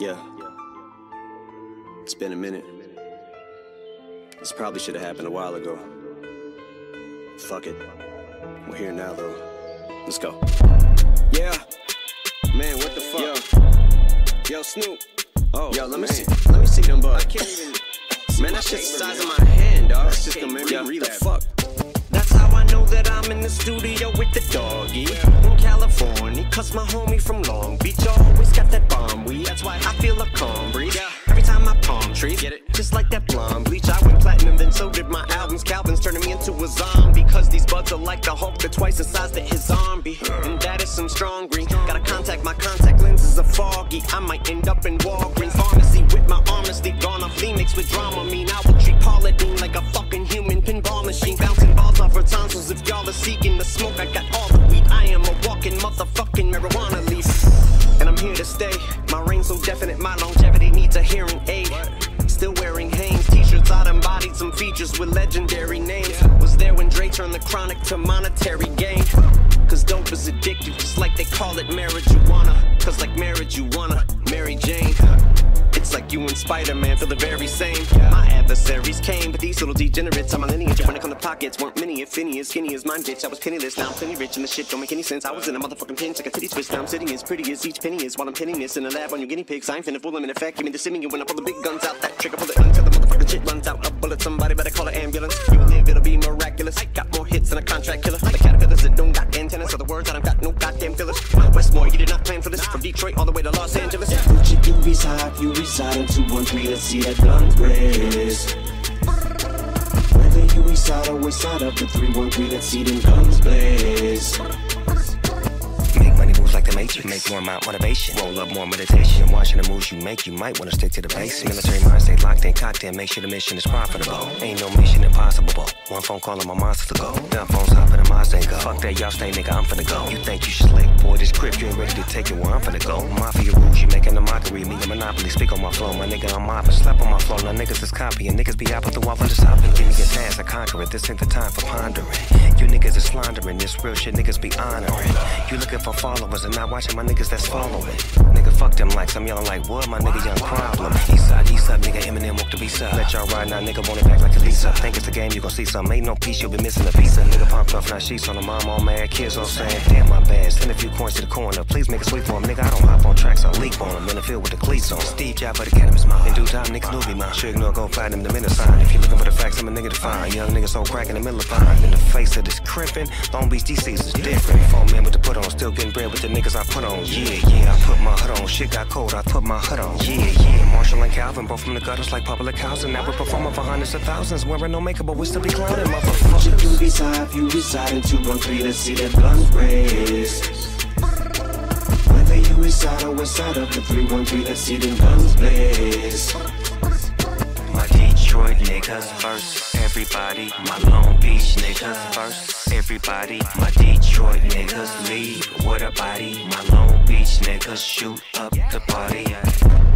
Yeah. It's been a minute. This probably should have happened a while ago. Fuck it. We're here now, though. Let's go. Yeah. Man, what the fuck? Yo, Yo Snoop. Oh, yo, let me see. Let me see them bugs. I can't even. Man, that's just the size of my hand, dog. That's just the memory. Yeah, the fuck. That's how I know that I'm in the studio with the doggy in California. Cause my homie from Long Beach always got that bomb weed. That's why I feel a calm breeze. Every time I palm trees, get it? Just like that blonde bleach. I went platinum, then so did my albums. Calvin's turning me into a zombie. Cause these buds are like the Hulk, they're twice the size that his zombie. And that is some strong green. Gotta contact my contact lenses are foggy. I might end up in Walgreens pharmacy with my honesty gone off Phoenix with drama. Mean I will treat Paula Deen like a fucking human here to stay. My reign so definite, my longevity needs a hearing aid. Still wearing Hanes t-shirts, I embodied some features with legendary names. Was there when Dre turned the chronic to monetary gain. Cause dope is addictive, just like they call it marijuana. Cause like marriage, you wanna Mary Jane. It's like you and Spider-Man feel the very same. My adversaries came, but these little degenerates on my lineage. When it come to pockets, weren't many, if any, as skinny as mine, bitch. I was penniless, now I'm plenty rich, and the shit don't make any sense. I was in a motherfucking pinch, like a titty twist. Now I'm sitting as pretty as each penny is while I'm pinning this in a lab on your guinea pigs. I ain't finna fool them in effect. Give me the simming, you when I pull the big guns out. That trigger pull it until the motherfucking shit runs out. A bullet, somebody better call an ambulance. You live, it'll be miraculous. I got more hits than a contract killer. The caterpillars that don't got antennas, so the words that I've got no goddamn fillers. Westmore, you did not plan for this. From Detroit all the way to Los Angeles. You do reside, you reside in 213, let's see that gun blaze. Whether you reside or reside up to 313, let's see them guns blaze. Matrix. Make more motivation. Roll up more meditation. Watching the moves you make, you might wanna stick to the basics. Military mind stay locked in, cocked in. Make sure the mission is profitable. Ain't no mission impossible. Bro. One phone call and my monster to go. Done phones hopping and Mazda go. Fuck that, y'all stay nigga, I'm finna go. You think you slick, boy? This grip, you ain't ready to take it where I'm finna go. Mafia rules, you making a mockery. Me a monopoly, speak on my flow. My nigga, I'm mopping, slap on my flow. Now niggas is copying. Niggas be out with the wall, I'm just. Give me a task, I conquer it. This ain't the time for pondering. You niggas is slandering. This real shit, niggas be honoring. You looking for followers and watching my niggas that's following. Nigga, fuck them likes. I'm yelling like what? My nigga, young problem. East side, east side, nigga, Eminem up. Let y'all ride now, nigga, want it back like a Lisa. Think it's a game, you gon' see some. Ain't no peace, you'll be missing a piece. Nigga popped off, now sheets on the mom, all mad. Kids all saying, damn, my bad. Send a few coins to the corner. Please make a sweep for him, nigga. I don't hop on tracks, I leap on him. In the field with the cleats on. Steve Jobs, but the cannabis mouth. In due time, niggas knew me, man. Sure ignore, go find him the minute sign. If you looking for the facts, I'm a nigga to find. Young nigga so crack in the middle of pine. In the face of this crippin', Long Beach DC's is different. Four men with the put on, still getting bread with the niggas I put on. Yeah, yeah, I put my hood on. Shit got cold, I put my hood on. Yeah, yeah. Marshall and Calvin, both from the gutters like public housing. Now we're performing for hundreds of thousands. Wearing no makeup, but we still be clowning, What you motherfuckers. do reside, you reside in 213, let's see that guns blaze. Whether you reside or reside up to 313, let's see them guns blaze. My Detroit niggas first, everybody. My Long Beach niggas first, everybody. My Detroit niggas lead with a body. My Long Beach niggas shoot up the party.